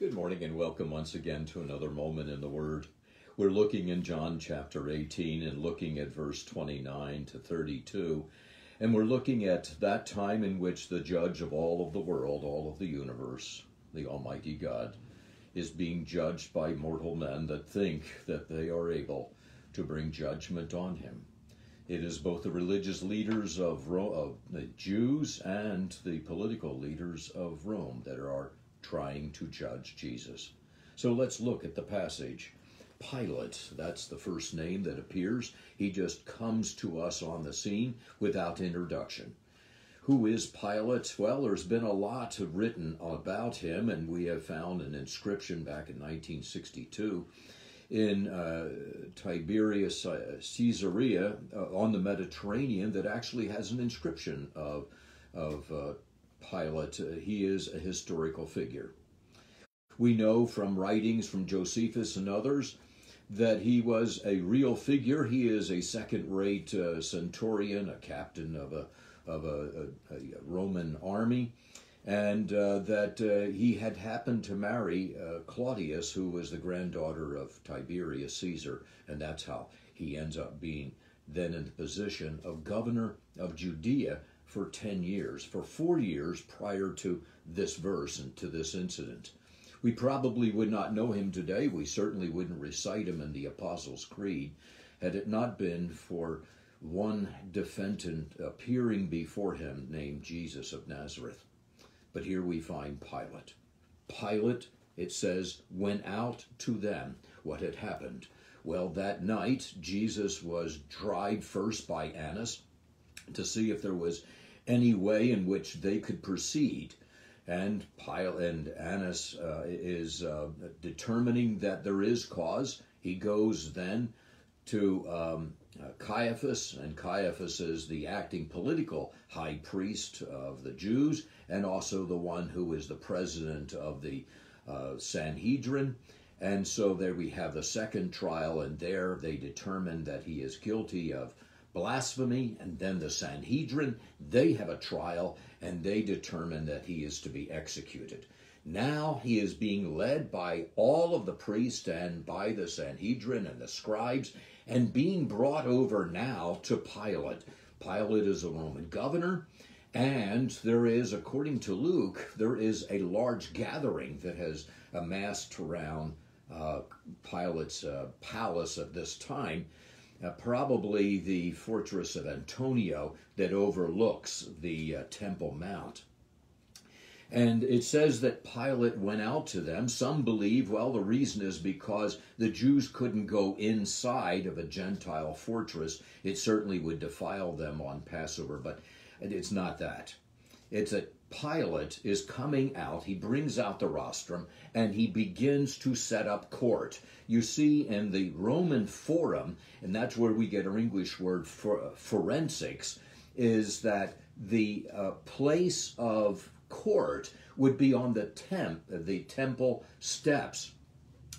Good morning and welcome once again to another moment in the Word. We're looking in John chapter 18 and looking at verse 29 to 32. And we're looking at that time in which the judge of all of the world, all of the universe, the Almighty God, is being judged by mortal men that think that they are able to bring judgment on him. It is both the religious leaders of, of the Jews and the political leaders of Rome that are trying to judge Jesus. So let's look at the passage. Pilate, that's the first name that appears. He just comes to us on the scene without introduction. Who is Pilate? Well, there's been a lot written about him, and we have found an inscription back in 1962 in uh, Tiberias, uh, Caesarea, uh, on the Mediterranean, that actually has an inscription of, of uh, Pilate. Uh, he is a historical figure. We know from writings from Josephus and others that he was a real figure. He is a second-rate uh, centurion, a captain of a of a, a, a Roman army, and uh, that uh, he had happened to marry uh, Claudius, who was the granddaughter of Tiberius Caesar, and that's how he ends up being then in the position of governor of Judea for 10 years, for four years prior to this verse and to this incident. We probably would not know him today. We certainly wouldn't recite him in the Apostles' Creed had it not been for one defendant appearing before him named Jesus of Nazareth. But here we find Pilate. Pilate, it says, went out to them. What had happened? Well, that night, Jesus was tried first by Annas to see if there was any way in which they could proceed. And Pilate and Annas uh, is uh, determining that there is cause. He goes then to um, uh, Caiaphas, and Caiaphas is the acting political high priest of the Jews, and also the one who is the president of the uh, Sanhedrin. And so there we have the second trial, and there they determine that he is guilty of blasphemy, and then the Sanhedrin, they have a trial, and they determine that he is to be executed. Now he is being led by all of the priests and by the Sanhedrin and the scribes, and being brought over now to Pilate. Pilate is a Roman governor, and there is, according to Luke, there is a large gathering that has amassed around uh, Pilate's uh, palace at this time. Uh, probably the fortress of Antonia that overlooks the uh, Temple Mount. And it says that Pilate went out to them. Some believe, well, the reason is because the Jews couldn't go inside of a Gentile fortress. It certainly would defile them on Passover, but it's not that. It's that Pilate is coming out. He brings out the rostrum and he begins to set up court. You see, in the Roman Forum, and that's where we get our English word for forensics, is that the uh, place of court would be on the temp, the temple steps.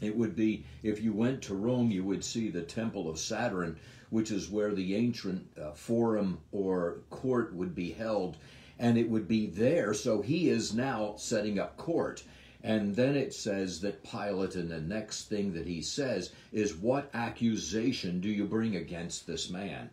It would be, if you went to Rome, you would see the Temple of Saturn, which is where the ancient uh, forum or court would be held, and it would be there. So he is now setting up court. And then it says that Pilate, and the next thing that he says is, What accusation do you bring against this man?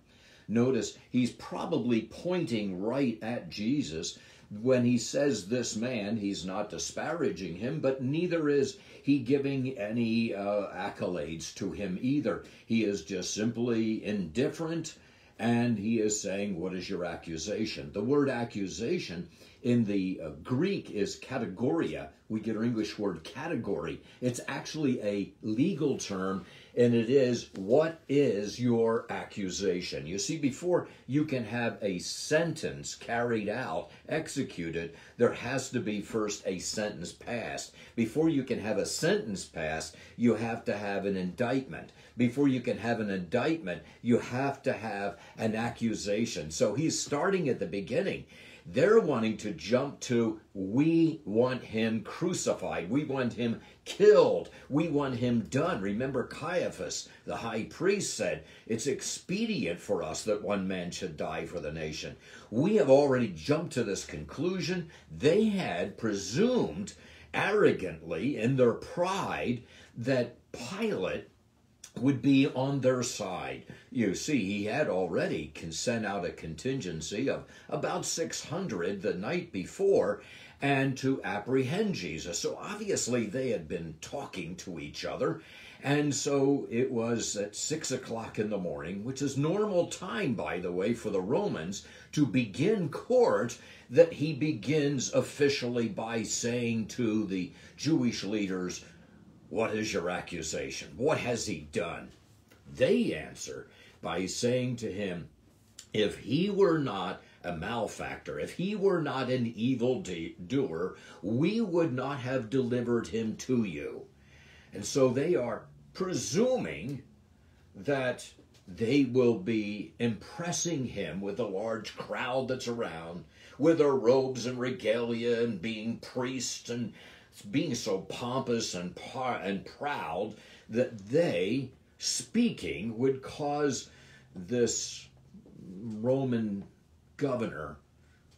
Notice he's probably pointing right at Jesus when he says this man, he's not disparaging him, but neither is he giving any uh, accolades to him either. He is just simply indifferent and he is saying, What is your accusation? The word accusation in the uh, Greek is categoria. We get our English word category. It's actually a legal term and it is what is your accusation? You see, before you can have a sentence carried out, executed, there has to be first a sentence passed. Before you can have a sentence passed, you have to have an indictment. Before you can have an indictment, you have to have an accusation. So he's starting at the beginning. They're wanting to jump to, we want him crucified. We want him killed. We want him done. Remember, Caiaphas, the high priest, said, It's expedient for us that one man should die for the nation. We have already jumped to this conclusion. They had presumed arrogantly in their pride that Pilate would be on their side. You see, he had already sent out a contingency of about 600 the night before and to apprehend Jesus. So obviously they had been talking to each other. And so it was at six o'clock in the morning, which is normal time, by the way, for the Romans to begin court, that he begins officially by saying to the Jewish leaders, what is your accusation? What has he done? They answer by saying to him, If he were not a malefactor, if he were not an evil doer, we would not have delivered him to you. And so they are presuming that they will be impressing him with the large crowd that's around, with their robes and regalia and being priests and being so pompous and, par- and proud that they, speaking, would cause this Roman governor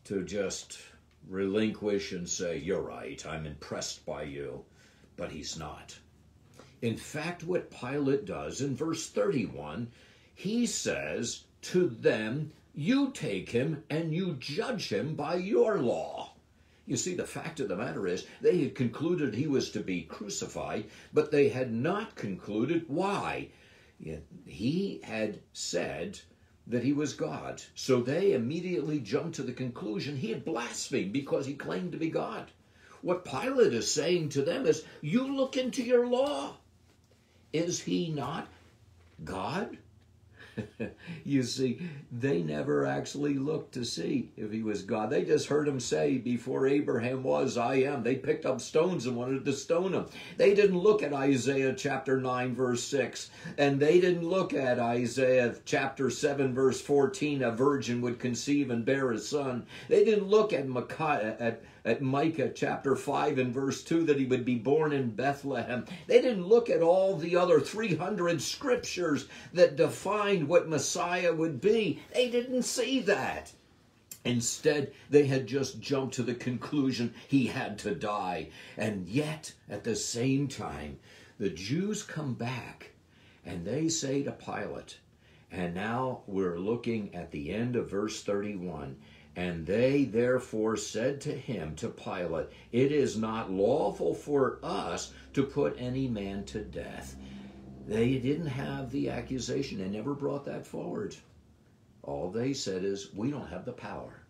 to just relinquish and say, You're right, I'm impressed by you. But he's not. In fact, what Pilate does in verse 31, he says to them, You take him and you judge him by your law. You see, the fact of the matter is, they had concluded he was to be crucified, but they had not concluded why. He had said that he was God. So they immediately jumped to the conclusion he had blasphemed because he claimed to be God. What Pilate is saying to them is, You look into your law. Is he not God? you see, they never actually looked to see if he was God. They just heard him say, Before Abraham was, I am. They picked up stones and wanted to stone him. They didn't look at Isaiah chapter 9, verse 6, and they didn't look at Isaiah chapter 7, verse 14, a virgin would conceive and bear a son. They didn't look at Micaiah, at at Micah chapter 5 and verse 2 that he would be born in Bethlehem. They didn't look at all the other 300 scriptures that what Messiah would be. They didn't see that. Instead, they had just jumped to the conclusion he had to die. And yet, at the same time, the Jews come back and they say to Pilate, and now we're looking at the end of verse 31 and they therefore said to him, to Pilate, It is not lawful for us to put any man to death. They didn't have the accusation, they never brought that forward. All they said is, We don't have the power.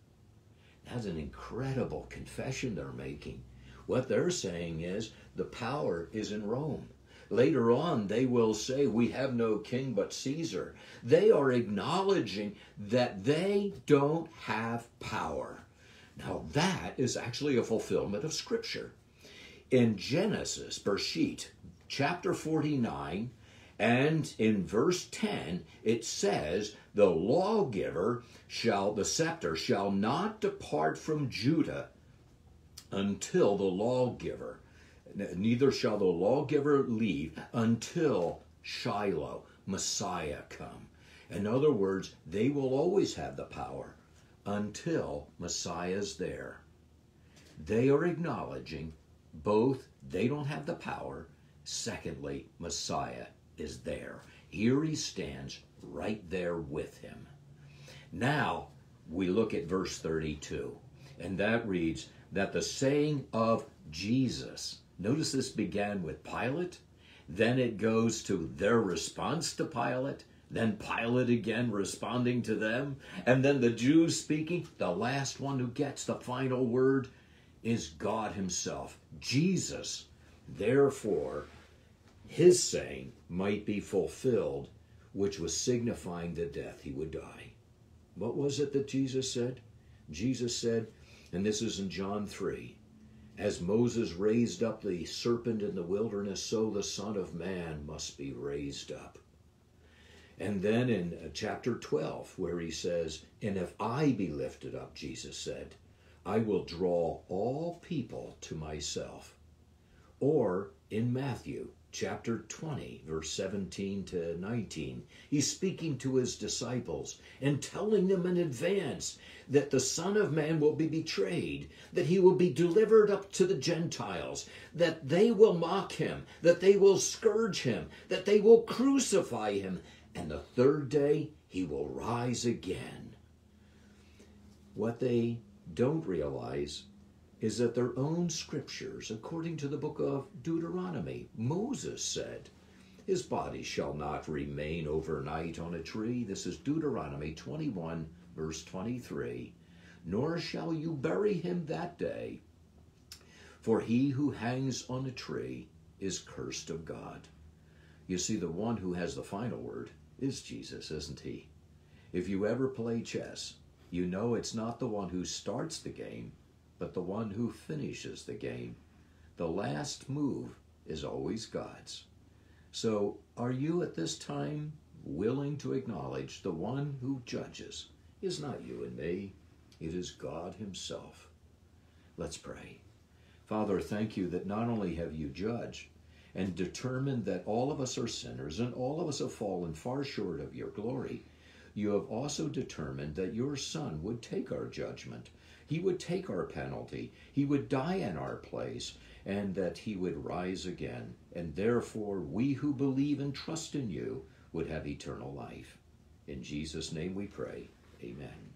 That's an incredible confession they're making. What they're saying is, the power is in Rome. Later on, they will say, We have no king but Caesar. They are acknowledging that they don't have power. Now, that is actually a fulfillment of Scripture. In Genesis, Bereshit, chapter 49, and in verse 10, it says, The lawgiver shall, the scepter shall not depart from Judah until the lawgiver neither shall the lawgiver leave until Shiloh, Messiah, come. In other words, they will always have the power until Messiah's there. They are acknowledging both they don't have the power, secondly, Messiah is there. Here he stands right there with him. Now we look at verse 32, and that reads that the saying of Jesus Notice this began with Pilate, then it goes to their response to Pilate, then Pilate again responding to them, and then the Jews speaking. The last one who gets the final word is God Himself. Jesus, therefore, his saying might be fulfilled, which was signifying the death he would die. What was it that Jesus said? Jesus said, and this is in John 3 as Moses raised up the serpent in the wilderness, so the Son of Man must be raised up. And then in uh, chapter 12, where he says, And if I be lifted up, Jesus said, I will draw all people to myself. Or in Matthew chapter 20, verse 17 to 19, he's speaking to his disciples and telling them in advance that the Son of Man will be betrayed, that he will be delivered up to the Gentiles, that they will mock him, that they will scourge him, that they will crucify him, and the third day he will rise again. What they don't realize is that their own scriptures, according to the book of Deuteronomy, Moses said, His body shall not remain overnight on a tree. This is Deuteronomy 21, verse 23. Nor shall you bury him that day, for he who hangs on a tree is cursed of God. You see, the one who has the final word is Jesus, isn't he? If you ever play chess, you know it's not the one who starts the game, but the one who finishes the game. The last move is always God's. So, are you at this time willing to acknowledge the one who judges is not you and me, it is God Himself? Let's pray. Father, thank you that not only have you judged and determined that all of us are sinners and all of us have fallen far short of your glory, you have also determined that your Son would take our judgment he would take our penalty. He would die in our place, and that he would rise again. And therefore, we who believe and trust in you would have eternal life. In Jesus' name we pray. Amen.